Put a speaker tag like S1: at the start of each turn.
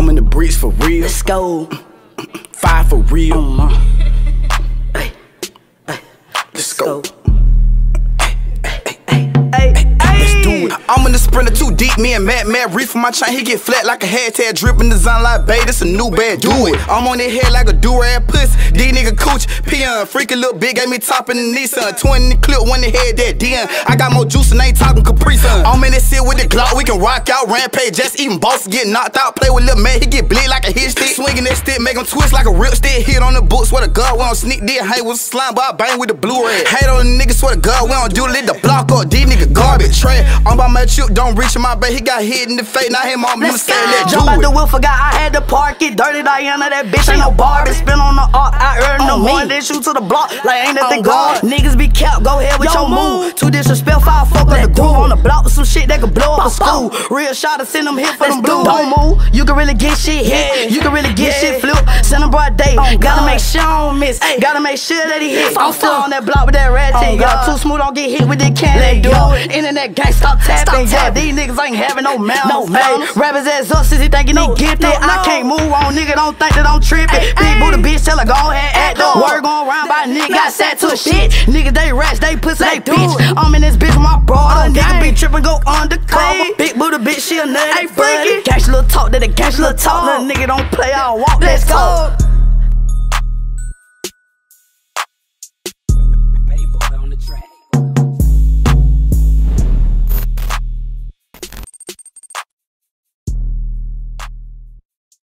S1: I'm in the bricks for real.
S2: Let's go.
S1: Five for real. Uh-huh. Sprinter too deep, me and Matt, Matt reef my chain, he get flat like a hashtag dripping design like bae, this a new bad, do it. I'm on his head like a do-rag puss, D nigga cooch, peon, freaky little big, got me top in the Nissan, 20 clip, one the head that DN. I got more juice and ain't talking Capri Sun. I'm in this shit with the Glock, we can rock out, rampage, just even boss get knocked out, play with little man, he get bleed like a hit stick, swinging that stick, make him twist like a real stick, hit on the book, swear to God, we don't sneak did, hang with slime, but I bang with the blue red. Hate on the niggas, swear to God, we don't do lit the block up, these niggas garbage, trash. I'm by my chip, don't reach in my bed, he got hit in the face, now him on me,
S2: Let's
S1: say let
S2: Jump out the wheel, forgot I had to park it. Dirty Diana, that bitch ain't no Barbie. Spin on the arc, I earned
S1: On me.
S2: then shoot to the block like ain't nothing gone. Niggas be capped, go ahead with
S1: Yo,
S2: your move.
S1: move.
S2: Too disrespectful, I fuck up the shit that could blow up a school. Real shot to send them hit for
S1: Let's
S2: them
S1: Do
S2: don't move, you can really get shit hit.
S1: Yeah.
S2: You can really get
S1: Yeah.
S2: shit flip. Send him broad day.
S1: On
S2: Gotta make sure I don't miss. Gotta make sure that he hit. I'm still on that block with that rat
S1: On
S2: thing. Y'all too smooth, don't get hit with that
S1: do
S2: Yo. Internet gang, stop tapping.
S1: Stop
S2: Yeah,
S1: tapping.
S2: these niggas ain't having no mouth.
S1: No manners.
S2: Rappers ass up since he thinking
S1: No,
S2: he gifted.
S1: no,
S2: I can't move on, nigga. Don't think that I'm tripping. Big
S1: ay.
S2: booty bitch, tell her go ahead, going around by a nigga, got sat to a
S1: Shit.
S2: Niggas they rats, they pussy, they bitch. I'm in this bitch with my brother.
S1: Oh,
S2: nigga be tripping, go undercover. Big booty bitch, she a nutty
S1: Ay, freaky.
S2: Cash little talk, that a cash little talk. Little nigga don't play, I'll walk.
S1: Let's
S2: go.